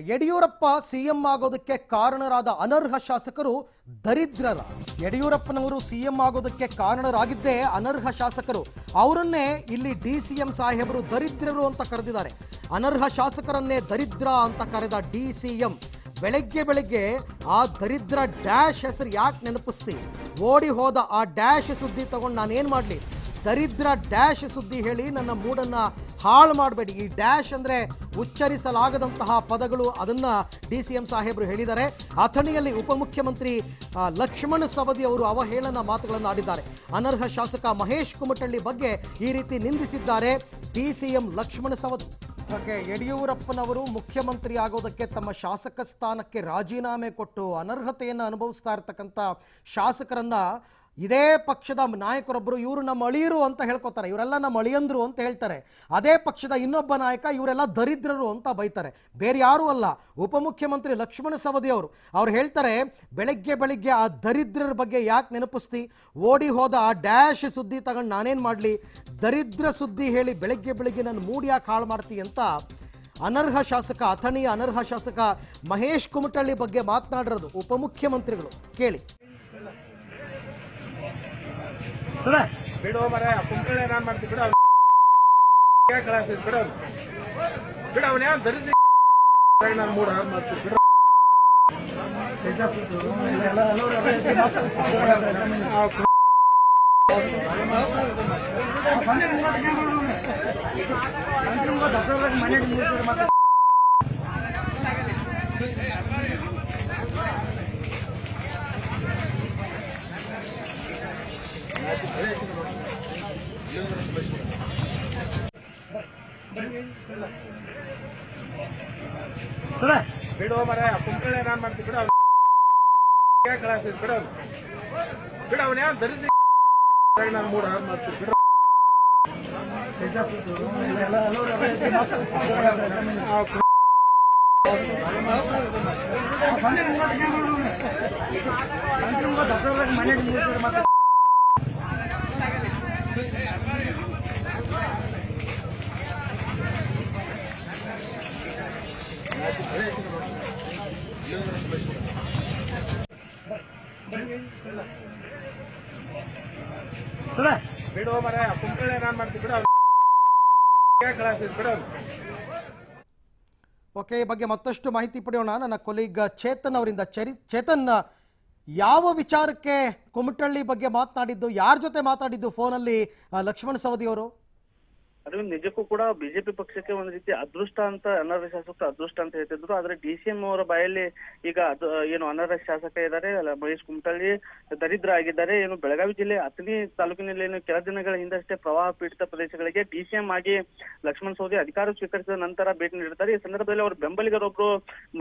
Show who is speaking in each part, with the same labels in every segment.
Speaker 1: Yediyurappa CM ಆಗೋದಕ್ಕೆ ಕಾರಣರಾದ ಅನರ್ಹ ಶಾಸಕರು ದರಿದ್ರರ. ಯಡಿಯೂರಪ್ಪನವರು ಸಿಎಂ ಆಗೋದಕ್ಕೆ ಕಾರಣರಾಗಿದ್ದೇ ಅನರ್ಹ ಶಾಸಕರು. ಅವರನ್ನೇ ಇಲ್ಲಿ ಡಿ ಸಿ ಎಂ ಸಾಹೇಬರು ದರಿದ್ರರು ಅಂತ ಕರೆದಿದ್ದಾರೆ. ಅನರ್ಹ ಶಾಸಕರನ್ನೇ ದರಿದ್ರ ಅಂತ ಕರೆದ ಡಿ ಸಿ ಎಂ. ಬೆಳಗ್ಗೆ ಬೆಳಗ್ಗೆ ಆ ದರಿದ್ರ ಡ್ಯಾಶ್ ಹೆಸರು ಯಾಕೆ ನೆನಪಿಸ್ತಿ? ಓಡಿ ಹೋದ ಆ ಡ್ಯಾಶ್ ಸುದ್ದಿ ತಗೊಂಡು ನಾನೇನು ಮಾಡಲಿ? ದರಿದ್ರ ಡ್ಯಾಶ್ ಸುದ್ದಿ ಹೇಳಿ ನನ್ನ ಮೂಡನ್ನ ಹಾಳು ಮಾಡಬೇಡಿ. ಈ ಡ್ಯಾಶ್ ಅಂದರೆ ಉಚ್ಚರಿಸಲಾಗದಂತಹ ಪದಗಳು ಅದನ್ನ ಡಿ ಸಿ ಎಂ ಸಾಹೇಬರು ಹೇಳಿದ್ದಾರೆ. ಅಥಣಿಯಲ್ಲಿ ಉಪಮುಖ್ಯಮಂತ್ರಿ ಲಕ್ಷ್ಮಣ ಸವದಿ ಅವರು ಅವಹೇಳನ ಮಾತುಗಳನ್ನು ಆಡಿದ್ದಾರೆ. ಅನರ್ಹ ಶಾಸಕ ಮಹೇಶ್ ಕುಮಟಳ್ಳಿ ಬಗ್ಗೆ ಈ ರೀತಿ ನಿಂದಿಸಿದ್ದಾರೆ D C M Laxman Savadi. Okay, ಯಡಿಯೂರಪ್ಪನವರು ಮುಖ್ಯಮಂತ್ರಿ ಆಗೋದಕ್ಕೆ ತಮ್ಮ ಶಾಸಕ ಸ್ಥಾನಕ್ಕೆ ರಾಜೀನಾಮೆ ಕೊಟ್ಟು ಅನರ್ಹತೆಯನ್ನು ಅನುಭವಿಸ್ತಾ ಇರತಕ್ಕಂಥ ಶಾಸಕರನ್ನ ಇದೇ ಪಕ್ಷದ ನಾಯಕರೊಬ್ಬರು ಇವರು ನಮ್ಮ ಅಳಿಯರು ಅಂತ ಹೇಳ್ಕೊತಾರೆ. ಇವರೆಲ್ಲ ನಮ್ಮ ಅಳಿಯಂದ್ರು ಅಂತ ಹೇಳ್ತಾರೆ. ಅದೇ ಪಕ್ಷದ ಇನ್ನೊಬ್ಬ ನಾಯಕ ಇವರೆಲ್ಲ ದರಿದ್ರರು ಅಂತ ಬೈತಾರೆ. ಬೇರೆ ಯಾರೂ ಅಲ್ಲ. ಉಪಮುಖ್ಯಮಂತ್ರಿ ಲಕ್ಷ್ಮಣ ಸವದಿ ಅವರು. ಅವ್ರು ಹೇಳ್ತಾರೆ, ಬೆಳಗ್ಗೆ ಬೆಳಗ್ಗೆ ಆ ದರಿದ್ರರ ಬಗ್ಗೆ ಯಾಕೆ ನೆನಪಿಸ್ತಿ? ಓಡಿ ಹೋದ ಆ ಡ್ಯಾಶ್ ಸುದ್ದಿ ತಗೊಂಡು ನಾನೇನು ಮಾಡಲಿ? ದರಿದ್ರ ಸುದ್ದಿ ಹೇಳಿ ಬೆಳಗ್ಗೆ ಬೆಳಗ್ಗೆ ನನ್ನ ಮೂಡಿ ಯಾಕೆ ಹಾಳು ಮಾಡ್ತಿ ಅಂತ ಅನರ್ಹ ಶಾಸಕ, ಅಥಣಿಯ ಅನರ್ಹ ಶಾಸಕ ಮಹೇಶ್ ಕುಮಟಳ್ಳಿ ಬಗ್ಗೆ ಮಾತನಾಡಿರೋದು ಉಪಮುಖ್ಯಮಂತ್ರಿಗಳು. ಕೇಳಿ.
Speaker 2: ಬಿಡು ಮರ ಕುಂಕಳೆ ನಾನ್ ಮಾಡ್ತೀನಿ ಬಿಡು, ಅವ್ನ್ ಕಳಸ್ತೀನಿ ಬಿಡು. ಬಿಡು, ಅವನ ಯಾರು ಧರಿಸಿ ನಾನು ಮೂಡ ಮಾಡ್ತೀನಿ. ಬಿಡು. ಆ ಕು- ಬಿಡು ಮರ ಕುಂಕಳೆ ನಾನ್ ಮಾಡ್ತೀವಿ ಬಿಡು, ಅವ್ನ್. ಕಳಸ್ತೀನಿ ಬಿಡು ಅವ್ನು ಬಿಡು, ಅವನ ಯಾವ ಧರಿಸಿ ನಾನು ಮೂಡ ಮಾಡ್ತೀನಿ ಬಿಡು ಆ ಬಿಡು ಮರ ಕುಂಕಳೆ ನಾನ್ ಮಾಡ್ತೀನಿ ಬಿಡು ಅವ್ನ್. ಕಳಸ್ತೀನಿ ಬಿಡು.
Speaker 1: ಓಕೆ ಈ ಬಗ್ಗೆ ಮತ್ತಷ್ಟು ಮಾಹಿತಿ ಪಡೆಯೋಣ. ನನ್ನ ಕೊಲೀಗ್ ಚೇತನ್ ಅವರಿಂದ ಚರಿ ಚೇತನ್ ಯಾವ ವಿಚಾರಕ್ಕೆ ಕುಮಟಳ್ಳಿ ಬಗ್ಗೆ ಮಾತನಾಡಿದ್ದು ಯಾರ ಜೊತೆ ಮಾತಾಡಿದ್ದು ಫೋನಲ್ಲಿ ಲಕ್ಷ್ಮಣ ಸವದಿ ಅವರು?
Speaker 3: ಅರವಿಂದ್ ನಿಜಕ್ಕೂ ಕೂಡ ಬಿಜೆಪಿ ಪಕ್ಷಕ್ಕೆ ಒಂದು ರೀತಿ ಅದೃಷ್ಟ ಅಂತ ಅನರ್ಹ ಶಾಸಕ ಅದೃಷ್ಟ ಅಂತ ಹೇಳ್ತಿದ್ರು. ಆದ್ರೆ ಡಿ ಸಿ ಎಂ ಅವರ ಬಾಯಲ್ಲಿ ಈಗ ಅದು, ಏನು ಅನರ್ಹ ಶಾಸಕ ಇದ್ದಾರೆ ಮಹೇಶ್ ಕುಮಟಳ್ಳಿ ದರಿದ್ರ ಆಗಿದ್ದಾರೆ. ಏನು ಬೆಳಗಾವಿ ಜಿಲ್ಲೆ ಅಥಣಿ ತಾಲೂಕಿನಲ್ಲಿ ಏನು ಕೆಲ ದಿನಗಳ ಹಿಂದಷ್ಟೇ ಪ್ರವಾಹ ಪೀಡಿತ ಪ್ರದೇಶಗಳಿಗೆ ಡಿ ಸಿ ಎಂ ಆಗಿ ಲಕ್ಷ್ಮಣ ಸವದಿ ಅಧಿಕಾರ ಸ್ವೀಕರಿಸಿದ ನಂತರ ಭೇಟಿ ನೀಡುತ್ತಾರೆ. ಈ ಸಂದರ್ಭದಲ್ಲಿ ಅವರ ಬೆಂಬಲಿಗರೊಬ್ರು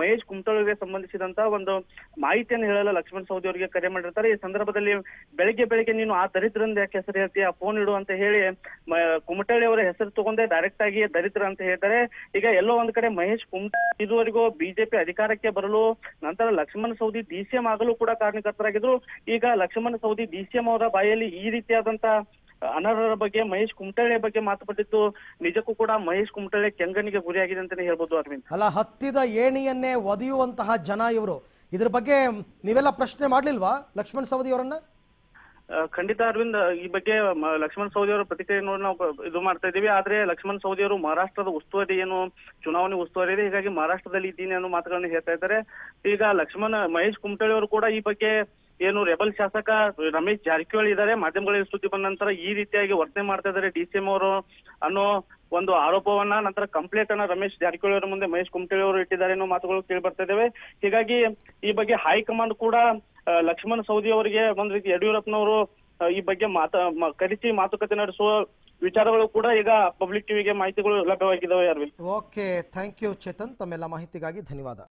Speaker 3: ಮಹೇಶ್ ಕುಮಟಳ್ಳಿಗೆ ಸಂಬಂಧಿಸಿದಂತ ಒಂದು ಮಾಹಿತಿಯನ್ನು ಹೇಳಲು ಲಕ್ಷ್ಮಣ ಸವದಿ ಅವರಿಗೆ ಕರೆ ಮಾಡಿರ್ತಾರೆ. ಈ ಸಂದರ್ಭದಲ್ಲಿ ಬೆಳಿಗ್ಗೆ ಬೆಳಿಗ್ಗೆ ನೀನು ಆ ದರಿದ್ರಂದ ಯಾಕೆ ಹೆಸರು ಹೇಳ್ತೀಯ? ಫೋನ್ ಇಡು ಅಂತ ಹೇಳಿ ಕುಮಟಳ್ಳಿ ಅವರ ಹೆಸರು ತಗೊಂಡೆ ಡೈರೆಕ್ಟ್ ಆಗಿ ದರಿದ್ರ ಅಂತ ಹೇಳ್ತಾರೆ. ಈಗ ಎಲ್ಲೋ ಒಂದ್ ಕಡೆ ಮಹೇಶ್ ಕುಮಟಳ್ಳಿ ಇದುವರೆಗೂ ಬಿಜೆಪಿ ಅಧಿಕಾರಕ್ಕೆ ಬರಲು, ನಂತರ ಲಕ್ಷ್ಮಣ ಸೌದಿ ಡಿ ಸಿ ಆಗಲು ಕೂಡ ಕಾರಣಕರ್ತರಾಗಿದ್ರು ಈಗ ಲಕ್ಷ್ಮಣ ಸೌದಿ ಡಿ ಸಿ ಅವರ ಬಾಯಲ್ಲಿ ಈ ರೀತಿಯಾದಂತ ಅನರ್ಹರ ಬಗ್ಗೆ, ಮಹೇಶ್ ಕುಮಟಳ್ಳಿ ಬಗ್ಗೆ ಮಾತುಪಟ್ಟಿದ್ದು ನಿಜಕ್ಕೂ ಕೂಡ ಮಹೇಶ್ ಕುಮಟಳ್ಳಿ ಕೆಂಗಣಿಗೆ ಗುರಿಯಾಗಿದೆ ಅಂತಾನೆ ಹೇಳ್ಬೋದು ಅರವಿಂದ್.
Speaker 1: ಅಲ್ಲ, ಹತ್ತಿದ ಏಣಿಯನ್ನೇ ಒದೆಯುವಂತಹ ಜನ ಇವರು. ಇದ್ರ ಬಗ್ಗೆ ನೀವೆಲ್ಲ ಪ್ರಶ್ನೆ ಮಾಡ್ಲಿಲ್ವಾ ಲಕ್ಷ್ಮಣ್ ಸವದಿ ಅವರನ್ನ?
Speaker 3: ಖಂಡಿತ ಅರವಿಂದ್, ಈ ಬಗ್ಗೆ ಲಕ್ಷ್ಮಣ್ ಸವದಿ ಅವರ ಪ್ರತಿಕ್ರಿಯೆ ನೋಡಿ ನಾವು ಇದು ಮಾಡ್ತಾ ಇದ್ದೀವಿ. ಆದ್ರೆ ಲಕ್ಷ್ಮಣ್ ಸವದಿ ಅವರು ಮಹಾರಾಷ್ಟ್ರದ ಉಸ್ತುವಾರಿ ಏನು, ಚುನಾವಣೆ ಉಸ್ತುವಾರಿ ಇದೆ. ಹೀಗಾಗಿ ಮಹಾರಾಷ್ಟ್ರದಲ್ಲಿ ಇದ್ದೀನಿ ಅನ್ನೋ ಮಾತುಗಳನ್ನು ಹೇಳ್ತಾ ಇದ್ದಾರೆ. ಈಗ ಲಕ್ಷ್ಮಣ್, ಮಹೇಶ್ ಕುಮಟಳ್ಳಿ ಅವರು ಕೂಡ ಈ ಬಗ್ಗೆ ಏನು ರೆಬಲ್ ಶಾಸಕ ರಮೇಶ್ ಜಾರಕಿಹೊಳಿ ಇದ್ದಾರೆ. ಮಾಧ್ಯಮಗಳಲ್ಲಿ ಸುದ್ದಿ ಬಂದ ನಂತರ ಈ ರೀತಿಯಾಗಿ ವರ್ತನೆ ಮಾಡ್ತಾ ಇದ್ದಾರೆ ಡಿ ಸಿ ಎಂ ಅವರು ಅನ್ನೋ ಒಂದು ಆರೋಪವನ್ನ. ನಂತರ ಕಂಪ್ಲೇಂಟ್ ಅನ್ನ ರಮೇಶ್ ಜಾರಕಿಹೊಳಿ ಅವರ ಮುಂದೆ ಮಹೇಶ್ ಕುಮಟಳ್ಳಿ ಅವರು ಇಟ್ಟಿದ್ದಾರೆ ಅನ್ನೋ ಮಾತುಗಳು ಕೇಳಿ ಬರ್ತಾ ಇದ್ದೇವೆ. ಹೀಗಾಗಿ ಈ ಬಗ್ಗೆ ಹೈಕಮಾಂಡ್ ಕೂಡ ಲಕ್ಷ್ಮಣ್ ಸೌದಿ ಅವರಿಗೆ ಒಂದ್ ರೀತಿ ಯಡಿಯೂರಪ್ಪನವರು ಈ ಬಗ್ಗೆ ಮಾತ ಕರೆಸಿ ಮಾತುಕತೆ ನಡೆಸುವ ವಿಚಾರಗಳು ಕೂಡ ಈಗ ಪಬ್ಲಿಕ್ ಟಿವಿಗೆ ಮಾಹಿತಿಗಳು ಲಭ್ಯವಾಗಿದ್ದಾವೆ, Arvind.
Speaker 1: Okay, thank you Chetan. ತಮ್ಮೆಲ್ಲ ಮಾಹಿತಿಗಾಗಿ ಧನ್ಯವಾದ.